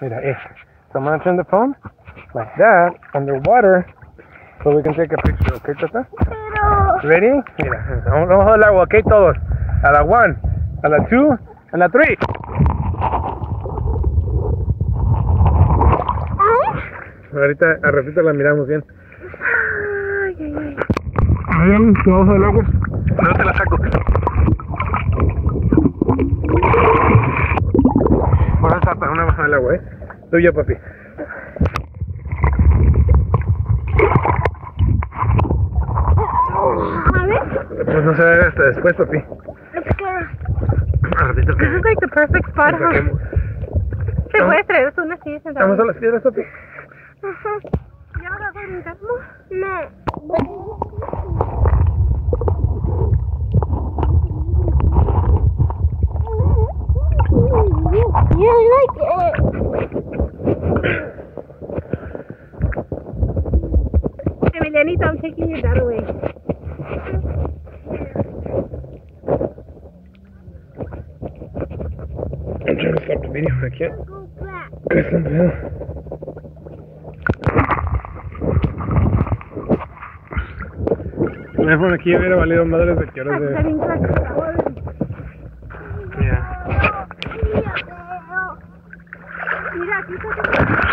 Mira, eh. So I'm gonna turn the phone like that underwater so we can take a picture, okay, Tata? Ready? Mira, vamos, al agua, ok, todos. A la one, a la two, a la three. Ahorita, a ratito la miramos bien. Ay, vamos al agua. No te la saco. Tata, una baja al agua, eh. Papi. Pues no se ve hasta después, papi. This is like the perfect spot. nos huh? saquemos. Te puedes traer una silla sentada. ¿Estamos a las piedras, papi? Ajá. ¿Ya no. You like it. I'm taking your dad away. I'm trying to stop the video, I can't. Go back. Guys, veo. El teléfono aquí hubiera valido madres de que horas de... Mira. Aquí está